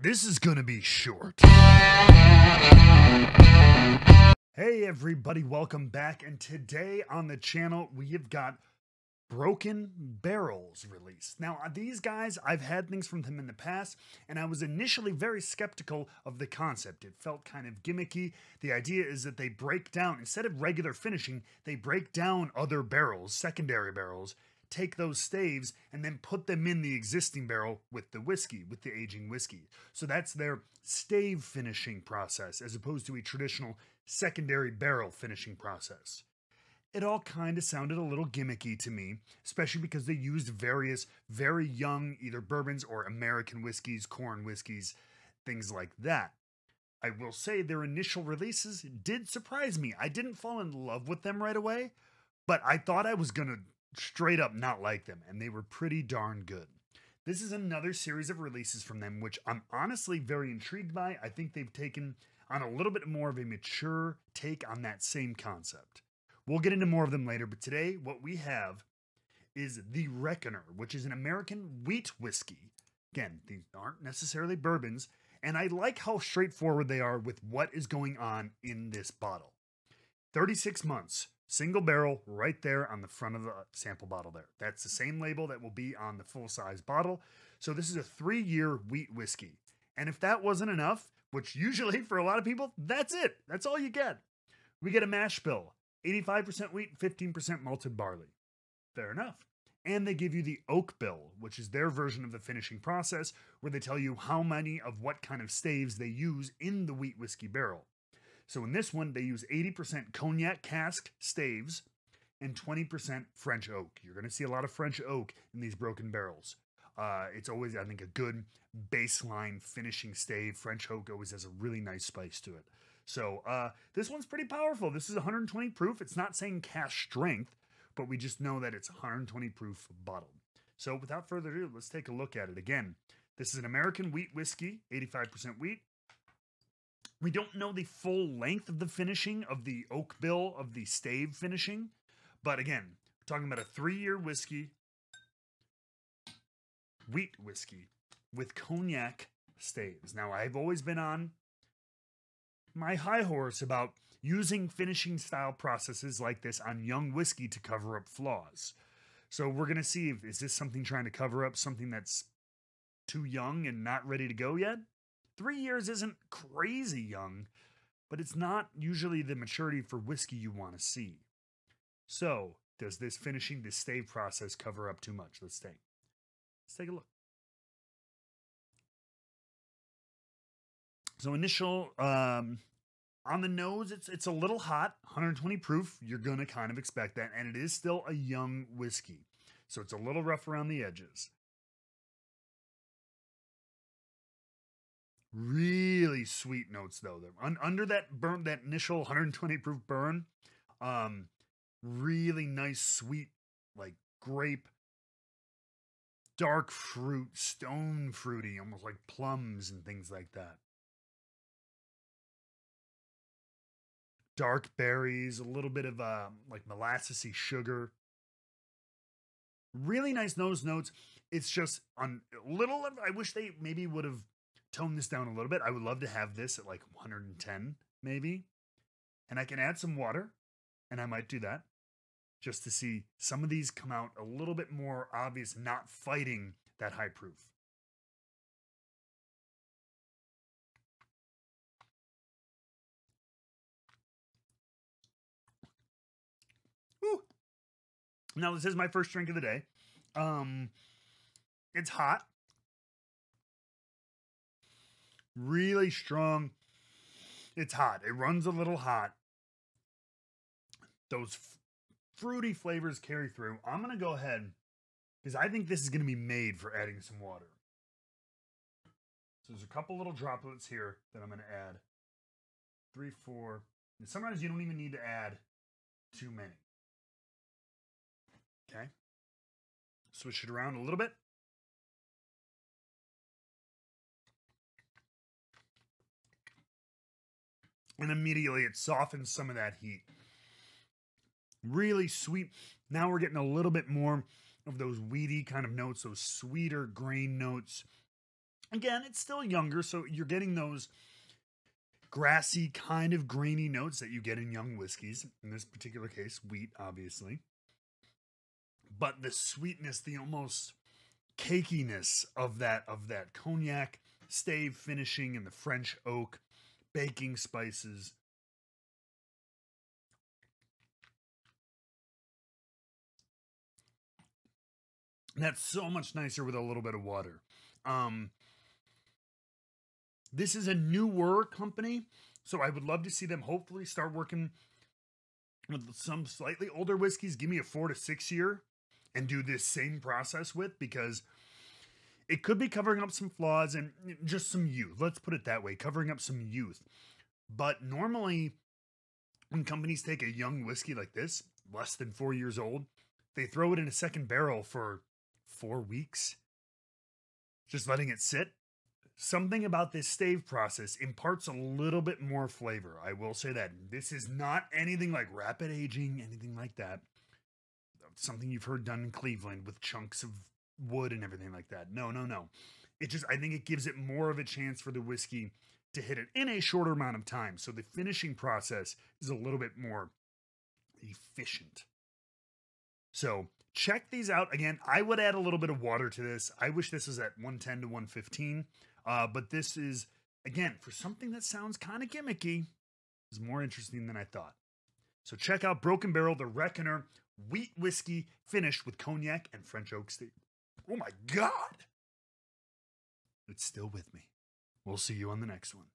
This is to be short. Hey, everybody, welcome back. And today on the channel, we have got Broken Barrels released. Now, uh, these guys, I've had things from them in the past, and I was initially very skeptical of the concept. It felt kind of gimmicky. The idea is that they break down, instead of regular finishing, they break down other barrels, secondary barrels, take those staves and then put them in the existing barrel with the whiskey, with the aging whiskey. So that's their stave finishing process as opposed to a traditional secondary barrel finishing process. It all kind of sounded a little gimmicky to me, especially because they used various very young either bourbons or American whiskeys, corn whiskeys, things like that. I will say their initial releases did surprise me. I didn't fall in love with them right away, but I thought I was going to straight up not like them, and they were pretty darn good. This is another series of releases from them, which I'm honestly very intrigued by. I think they've taken on a little bit more of a mature take on that same concept. We'll get into more of them later, but today what we have is the Wreckoner, which is an American wheat whiskey. Again, these aren't necessarily bourbons, and I like how straightforward they are with what is going on in this bottle. 36 months, Single barrel right there on the front of the uh, sample bottle there. That's the same label that will be on the full size bottle. So this is a three year wheat whiskey. And if that wasn't enough, which usually for a lot of people, that's it. That's all you get. We get a mash bill 85% wheat, 15% malted barley. Fair enough. And they give you the oak bill, which is their version of the finishing process, where they tell you how many of what kind of staves they use in the wheat whiskey barrel. So in this one, they use 80% cognac cask staves and 20% French oak. You're going to see a lot of French oak in these broken barrels. Uh, it's always, I think, a good baseline finishing stave. French oak always has a really nice spice to it. So uh, this one's pretty powerful. This is 120 proof. It's not saying cask strength, but we just know that it's 120 proof bottled. So without further ado, let's take a look at it again. This is an American wheat whiskey, 85% wheat, we don't know the full length of the finishing of the oak bill of the stave finishing, but again, we're talking about a three year whiskey, wheat whiskey with cognac staves. Now, I've always been on my high horse about using finishing style processes like this on young whiskey to cover up flaws. So we're going to see if is this something trying to cover up something that's too young and not ready to go yet? Three years isn't crazy young, but it's not usually the maturity for whiskey you want to see. So, does this finishing the stave process cover up too much? Let's take let's take a look. So initial um, on the nose, it's it's a little hot, 120 proof. You're gonna kind of expect that, and it is still a young whiskey, so it's a little rough around the edges. Really sweet notes though. Un- under that burn, that initial 120 proof burn, um, really nice sweet like grape, dark fruit, stone fruity, almost like plums and things like that. Dark berries, a little bit of uh, like molassesy sugar. Really nice nose notes. It's just on little. I wish they maybe would have tone this down a little bit. I would love to have this at like 110 maybe. And I can add some water, and I might do that just to see some of these come out a little bit more obvious, not fighting that high proof. Now this is my first drink of the day. Um, it's hot. Really strong. It's hot. It runs a little hot. Those f- fruity flavors carry through. I'm going to go ahead because I think this is going to be made for adding some water. So there's a couple little droplets here that I'm going to add. Three, four. And sometimes you don't even need to add too many. Okay. Switch it around a little bit. And immediately it softens some of that heat. Really sweet. Now we're getting a little bit more of those weedy kind of notes, those sweeter grain notes. Again, it's still younger, so you're getting those grassy, kind of grainy notes that you get in young whiskeys. In this particular case, wheat, obviously. But the sweetness, the almost cakiness of that of that cognac stave finishing and the French oak, baking spices. That's so much nicer with a little bit of water. Um, this is a newer company, so I would love to see them hopefully start working with some slightly older whiskeys. Give me a four to six year and do this same process with because it could be covering up some flaws and just some youth. Let's put it that way, covering up some youth. But normally, when companies take a young whiskey like this, less than four years old, they throw it in a second barrel for four weeks, just letting it sit. Something about this stave process imparts a little bit more flavor. I will say that. This is not anything like rapid aging, anything like that. Something you've heard done in Cleveland with chunks of wood and everything like that. No, no, no. It just, I think it gives it more of a chance for the whiskey to hit it in a shorter amount of time. So the finishing process is a little bit more efficient. So check these out. Again, I would add a little bit of water to this. I wish this was at 110 to 115. Uh, but this is, again, for something that sounds kind of gimmicky, is more interesting than I thought. So check out Broken Barrel, the Wreckoner wheat whiskey finished with cognac and French oak stave. Oh my God. It's still with me. We'll see you on the next one.